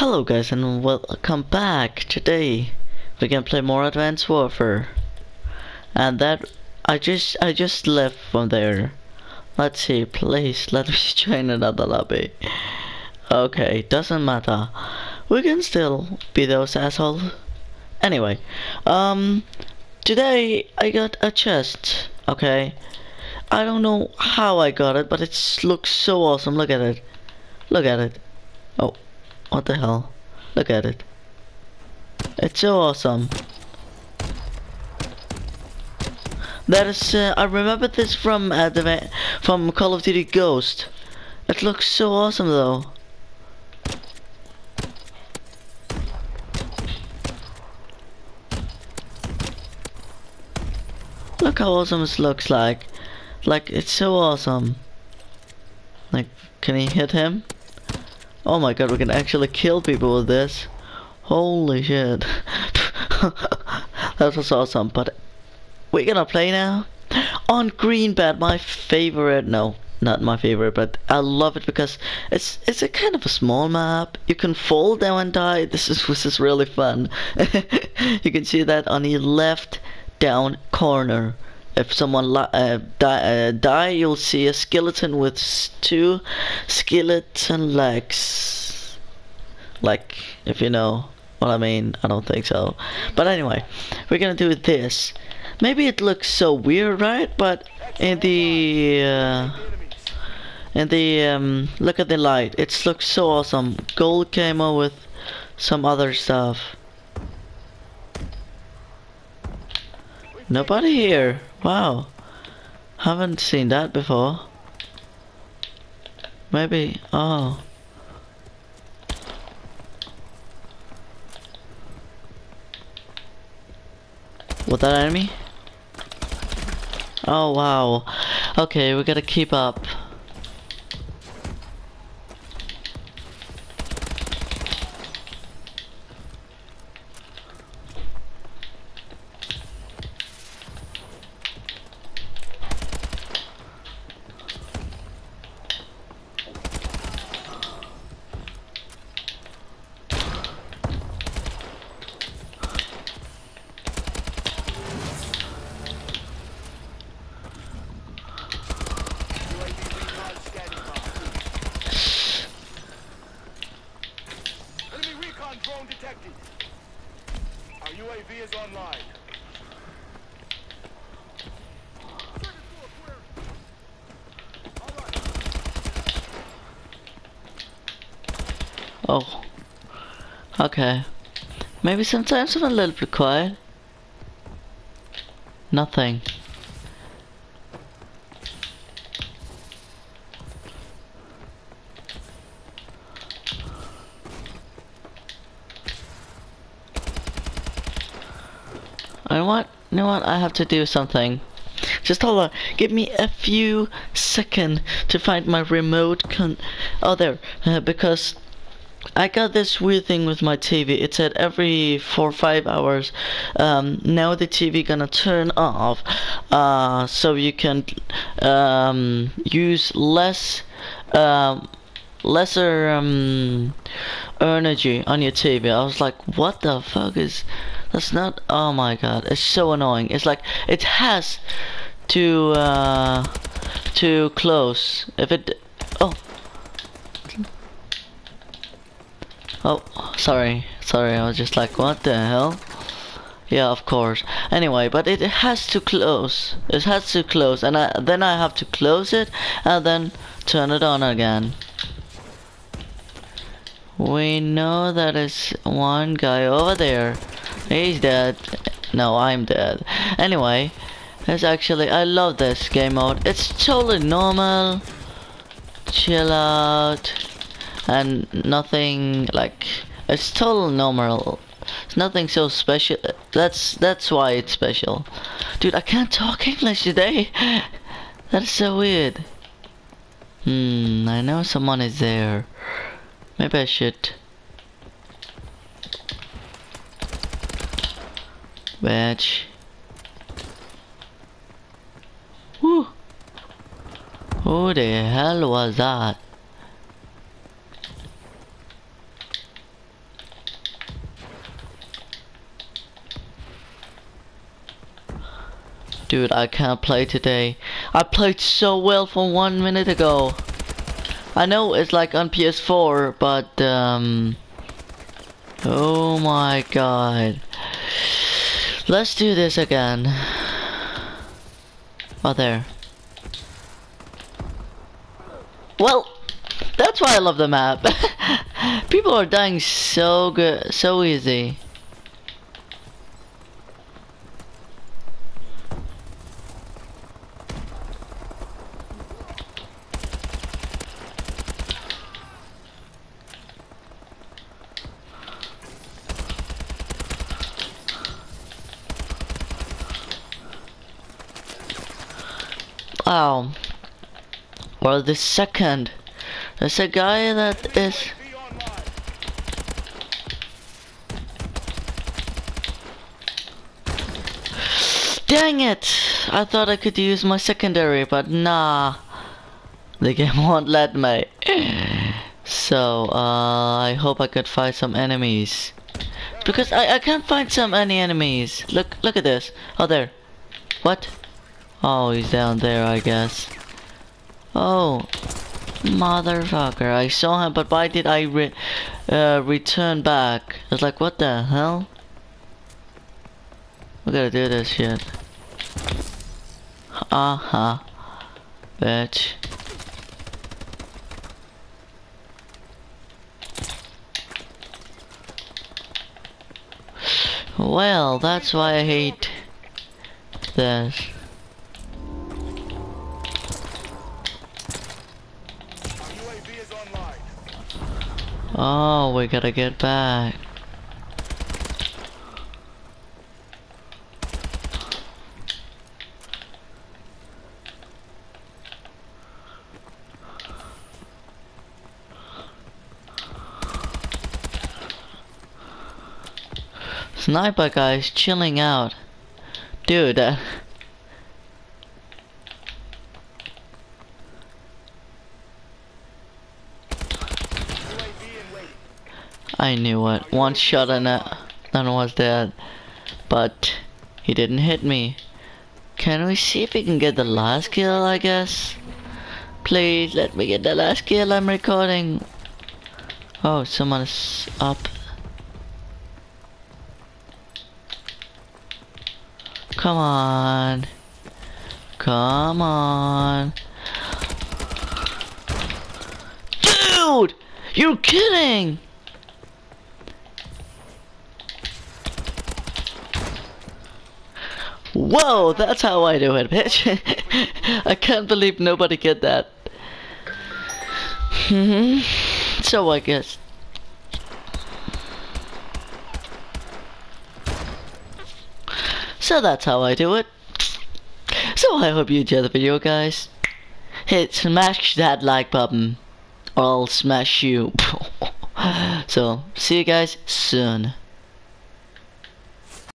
Hello guys and welcome back. Today we can play more Advanced Warfare. And that I just I just left from there. Let's see, please let me join another lobby. Okay, doesn't matter. We can still be those assholes. Anyway, um today I got a chest, okay? I don't know how I got it, but it looks so awesome. Look at it. Look at it. What the hell? Look at it. It's so awesome. That is, uh, I remember this from uh, the from Call of Duty Ghost. It looks so awesome though. Look how awesome this looks like. Like, it's so awesome. Like, can he hit him? Oh my god, we can actually kill people with this. Holy shit. that was awesome, but we're gonna play now. On Greenband, my favorite, no, not my favorite, but I love it because it's it's a kind of a small map. You can fall down and die. This is this is really fun. you can see that on the left down corner if someone uh, die, uh, die, you'll see a skeleton with two skeleton legs. Like, if you know what I mean, I don't think so. But anyway, we're gonna do this. Maybe it looks so weird, right? But in the uh, in the um, look at the light, it looks so awesome. Gold camo with some other stuff. Nobody here. Wow. Haven't seen that before. Maybe. Oh. Was that enemy? Oh wow. Okay, we gotta keep up. Oh. Okay. Maybe sometimes I'm a little bit quiet. Nothing. What? You know what? I have to do something. Just hold on. Give me a few seconds to find my remote con- Oh, there. Uh, because I got this weird thing with my TV. It said every four or five hours, um, now the TV gonna turn off, uh, so you can um, use less, um, lesser um, energy on your TV. I was like, what the fuck is? That's not. Oh my god, it's so annoying. It's like it has to uh, to close. If it, oh. Oh, sorry, sorry, I was just like, what the hell? Yeah, of course. Anyway, but it has to close. It has to close, and I, then I have to close it, and then turn it on again. We know that is one guy over there. He's dead. No, I'm dead. Anyway, it's actually, I love this game mode. It's totally normal. Chill out and nothing like it's total normal it's nothing so special that's that's why it's special dude I can't talk English today that's so weird hmm I know someone is there maybe I should bitch. Whew. Who the hell was that? Dude, I can't play today. I played so well from one minute ago. I know it's like on PS4, but um... Oh my god. Let's do this again. Oh, there. Well, that's why I love the map. People are dying so good, so easy. Wow. Well, the second. There's a guy that is... Dang it! I thought I could use my secondary, but nah. The game won't let me. So, uh, I hope I could find some enemies. Because I, I can't find some any enemies. Look, look at this. Oh, there. What? Oh, he's down there, I guess. Oh, motherfucker. I saw him, but why did I re uh, return back? I was like, what the hell? We gotta do this shit. Uh-huh. Bitch. Well, that's why I hate this. Oh, we gotta get back. Sniper guy is chilling out. Dude, uh, I knew it. One shot and it, then was dead. But he didn't hit me. Can we see if we can get the last kill, I guess? Please let me get the last kill, I'm recording. Oh, someone is up. Come on. Come on. Dude! You're kidding! Whoa, that's how I do it, bitch. I can't believe nobody get that. hmm So I guess. So that's how I do it. So I hope you enjoy the video, guys. Hit smash that like button, or I'll smash you. so, see you guys soon.